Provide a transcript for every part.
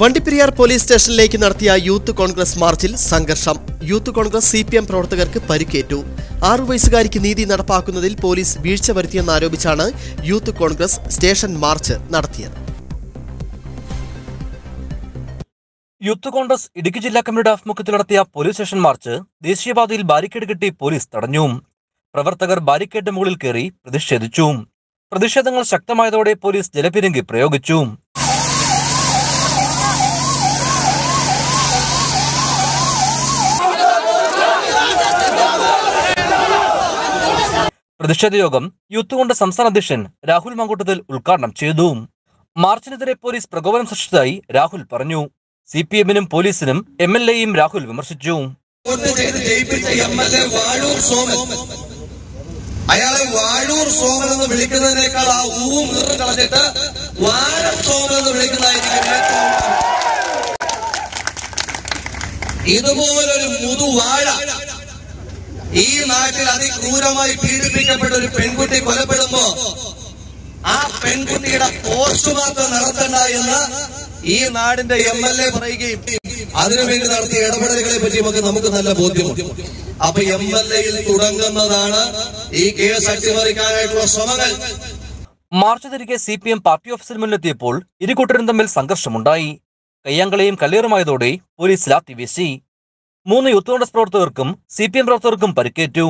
Vandiperiyar police സ്റ്റേഷനിലേക്ക് നടത്തിയ youth Congress മാർച്ചിൽ സംഘർഷം. Youth Congress C P M പ്രവർത്തകർക്ക് പരിക്കേറ്റു. ആറു വയസ്സുകാരിക്ക് നീതി നടപ്പാക്കുന്നതിൽ പോലീസ് വീഴ്ച വരുത്തിയെന്നാരോപിച്ചാണ് യൂത്ത് കോൺഗ്രസ് സ്റ്റേഷൻ മാർച്ച് നടത്തിയത്. യൂത്ത് കോൺഗ്രസ് ഇടുക്കി ജില്ലാ കമ്മിറ്റിയുടെ ആഭിമുഖ്യത്തിൽ നടത്തിയ പോലീസ് സ്റ്റേഷൻ മാർച്ച് ദേശീയപാതയിൽ ബാരിക്കേഡ് കെട്ടി പോലീസ് തടഞ്ഞു. പ്രവർത്തകർ ബാരിക്കേഡ് മുകളിൽ കയറി പ്രതിഷേധിച്ചു. പ്രതിഷേധങ്ങൾ ശക്തമായതോടെ പോലീസ് ജലപിരങ്കി പ്രയോഗിച്ചു. പ്രതിഷേധ യോഗം യൂത്ത് കോൺഗ്രസ് സംസ്ഥാന അധ്യക്ഷൻ രാഹുൽ മങ്കൂട്ടത്തിൽ ഉദ്ഘാടനം ചെയ്തു. മാർച്ചിനെതിരെ പോലീസ് പ്രകോപനം സൃഷ്ടിച്ചതായി രാഹുൽ പറഞ്ഞു. സി പി എമ്മിനും പോലീസിനും എം എൽ എയും രാഹുൽ വിമർശിച്ചു. അയാളെ വാഴൂർ സോമൻ എന്ന് വിളിക്കുന്നതിനേക്കാൾ ആ ഊവും നിറും കളഞ്ഞിട്ട് വാഴം സോമൻ എന്ന് വിളിക്കുന്നതായിരിക്കും ഇതുപോലൊരു മുതുവാഴ. ഈ നാട്ടിൽ അതിക്രൂരമായി പീഡിപ്പിക്കപ്പെട്ട ഒരു പെൺകുട്ടി കൊലപ്പെടുമ്പോ ആ പെൺകുട്ടിയുടെ പോസ്റ്റ്മോർട്ടം നടത്തണ്ട എന്ന് ഈ നാടിന്റെ എം എൽ എ പറയുകയും അതിനുവേണ്ടി നടത്തിയ ഇടപെടലുകളെ പറ്റി നമുക്ക് നല്ല ബോധ്യമുണ്ട്. അപ്പൊ എം എൽ എയിൽ തുടങ്ങുന്നതാണ് ഈ കേസ് അട്ടിമറിക്കാനായിട്ടുള്ള ശ്രമങ്ങൾ. മാർച്ച് തിരികെ സി പി എം പാർട്ടി ഓഫീസിന് മുന്നിലെത്തിയപ്പോൾ ഇരു കൂട്ടരും തമ്മിൽ സംഘർഷമുണ്ടായി. കയ്യാങ്കളിയും കല്ലേറുമായതോടെ പോലീസ് ലാത്തി വീശി മൂന്ന് യൂത്ത് കോൺഗ്രസ് പ്രവർത്തകർക്കും സി പി എം പ്രവർത്തകർക്കും പരിക്കേറ്റു.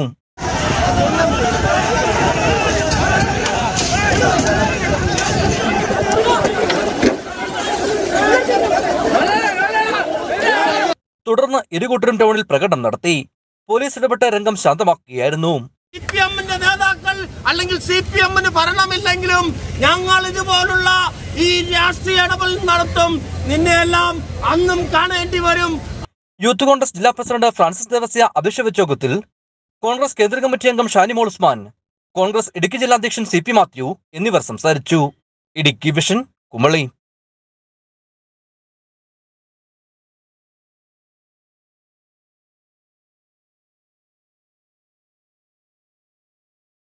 തുടർന്ന് ഇരുകൂട്ടരും ടൗണിൽ പ്രകടനം നടത്തി. പോലീസ് ഇടപെട്ട രംഗം ശാന്തമാക്കുകയായിരുന്നു. നേതാക്കൾ അല്ലെങ്കിൽ സി പി എമ്മിന് ഭരണമില്ലെങ്കിലും ഞങ്ങൾ ഇതുപോലുള്ള ഈ രാഷ്ട്രീയ ഇടപെടൽ നടത്തും. നിന്നെയെല്ലാം അന്നും കാണേണ്ടി വരും. യൂത്ത് കോൺഗ്രസ് ജില്ലാ പ്രസിഡന്റ് ഫ്രാൻസിസ് ദേവസ്യ അധ്യക്ഷ യോഗത്തിൽ കോൺഗ്രസ് കേന്ദ്ര കമ്മിറ്റി അംഗം ഷാനിമോൾ ഉസ്മാൻ കോൺഗ്രസ് ഇടുക്കി ജില്ലാ അധ്യക്ഷൻ സി മാത്യു എന്നിവർ സംസാരിച്ചു. ഇടുക്കി വിഷൻ കുമളി.